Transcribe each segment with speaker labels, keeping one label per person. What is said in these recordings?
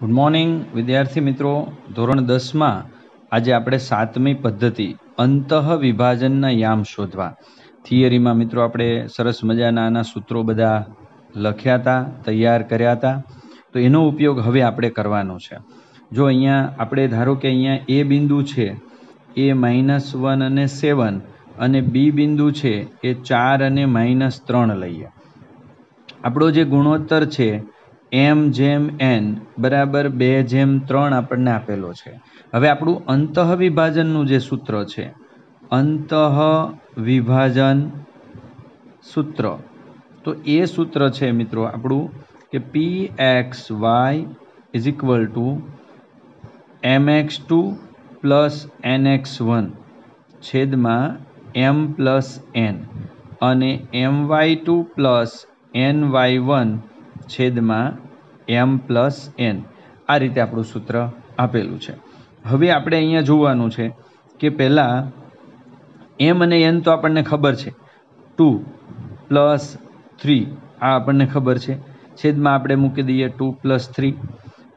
Speaker 1: Good morning વિદ્યાર્થી મિત્રો. ધોરણ દસમાં આજે આપણે સાતમી પદ્ધતિ, અંતઃ વિભાજનના યામ શોધવા. થિયરીમાં મિત્રો આપણે સરસ મજાના આના સૂત્રો બધા લખ્યા હતા, તૈયાર કર્યા હતા. તો એનો ઉપયોગ હવે આપણે કરવાનો છે. જો અહીંયા આપણે, ધારો કે અહીંયા એ બિંદુ છે, એ માઇનસ વન અને સેવન, અને બી બિંદુ છે, એ ચાર અને માઇનસ ત્રણ લઈએ. આપણો જે ગુણોત્તર છે એમ જેમ એન બરાબર બે જેમ ત્રણ આપણને આપેલો છે. હવે આપણું અંતઃ વિભાજનનું જે સૂત્ર છે અંતઃ વિભાજન સૂત્ર. તો એ સૂત્ર છે મિત્રો આપણું કે P X Y is equal to M X two plus N X one છેદમાં એમ પ્લસ એન અને M Y two plus N Y one છેદમાં એમ પ્લસ એન. આ રીતે આપણું સૂત્ર આપેલું છે. હવે આપણે અહીંયા જોવાનું છે કે પહેલાં એમ અને એન તો આપણને ખબર છે. ટુ પ્લસ થ્રી આ આપણને ખબર છે. છેદમાં આપણે મૂકી દઈએ ટુ પ્લસ થ્રી.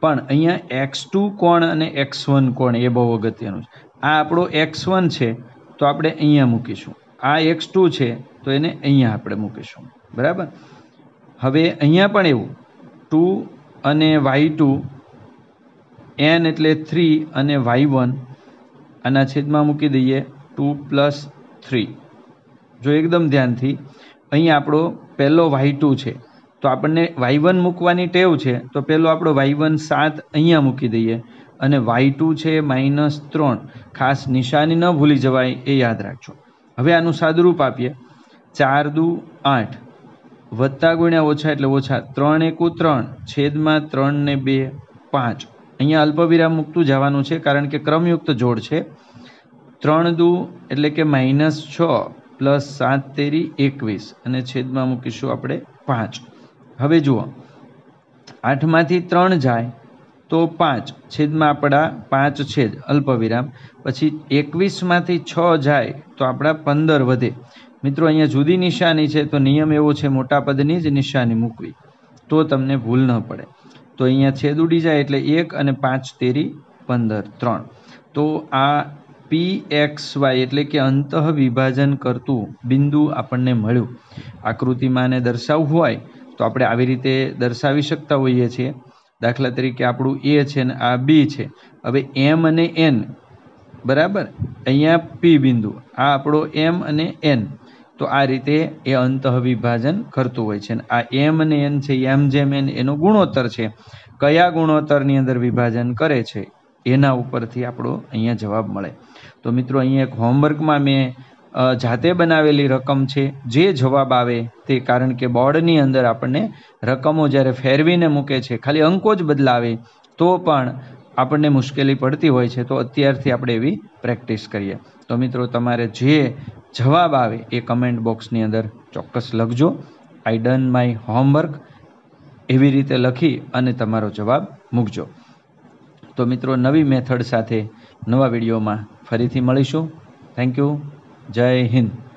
Speaker 1: પણ અહીંયા એક્સ ટુ કોણ અને એક્સ વન કોણ એ બહુ અગત્યનું છે. આ આપણો એક્સ વન છે તો આપણે અહીંયા મૂકીશું. આ એક્સ ટુ છે તો એને અહીંયા આપણે મૂકીશું. બરાબર? હવે અહીંયા પણ એવું. ટુ અને વાય ટુ, એન એટલે થ્રી અને વાય વન, આના છેદમાં મૂકી દઈએ ટુ પ્લસ થ્રી. જો એકદમ ધ્યાનથી, અહીં આપણો પહેલો વાય ટુ છે. તો આપણને વાય વન મૂકવાની ટેવ છે, તો પહેલો આપણો વાય વન સાત અહીંયા મૂકી દઈએ. અને વાય ટુ છે માઇનસ ત્રણ. ખાસ નિશાની ન ભૂલી જવાય એ યાદ રાખજો. હવે આનું સાદુરૂપ આપીએ. ચાર દુ આઠ. વત્તા ગુણ્યા ઓછા એટલે ઓછા ત્રણ એકુ ત્રણ, છેદમાં ત્રણ ને બે, પાંચ. અહીંયા અલ્પવિરામ મૂકતું જવાનું છે કારણ કે ક્રમયુક્ત જોડ છે. ત્રણ દુ એટલે કે માઇનસ છ પ્લસ સાત તેરી એકવીસ અને છેદમાં મૂકીશું આપણે પાંચ. હવે જુઓ. આઠમાંથી ત્રણ જાય તો પાંચ. છેદમાં આપણા પાંચ છેદ. અલ્પવિરામ. પછી એકવીસમાંથી છ જાય તો આપણા પંદર વધે. મિત્રો, અહીંયા જુદી નિશાની છે, તો નિયમ એવો છે, મોટા પદની જ નિશાની મૂકવી. તો તમને ભૂલ ન પડે. તો અહીંયા છેદ ઉડી જાય એટલે એક અને પાંચ તેરી પંદર ત્રણ. તો આ પી એક્સ વાય એટલે કે અંતઃ વિભાજન કરતું બિંદુ આપણને મળ્યું. આકૃતિમાં દર્શાવવું હોય તો આપણે આવી રીતે દર્શાવી શકતા હોઈએ છીએ. દાખલા તરીકે આપણું એ છે ને આ બી છે. હવે એમ અને એન, બરાબર? અહીંયા પી બિંદુ, આ આપણો એમ અને એન. તો આ રીતે એ અંતઃ વિભાજન કરતું હોય છે આ એમ અને એન છે એમ જેમ એન, એનો ગુણોત્તર છે. કયા ગુણોત્તરની અંદર વિભાજન કરે છે? એના ઉપરથી આપણો અહીંયા જવાબ મળે. તો મિત્રો, અહીંયા એક હોમવર્કમાં મેં જાતે બનાવેલી રકમ છે. જે જવાબ આવે તે કારણ કે બોર્ડની અંદર આપણને રકમો જ્યારે ફેરવીને મૂકે છે, ખાલી અંકો જ બદલાવે, તો પણ આપણને મુશ્કેલી પડતી હોય છે. તો અત્યારથી આપણે એવી પ્રેક્ટિસ કરીએ. તો મિત્રો, તમારે જે જવાબ આવે એ કમેન્ટ બોક્સની અંદર ચોક્કસ લખજો. આઈ ડન માય હોમવર્ક એવી રીતે લખી અને તમારો જવાબ મૂકજો. તો મિત્રો, નવી મેથડ સાથે નવા વિડીયોમાં ફરીથી મળીશું. થેન્ક યુ જય હિન્દ.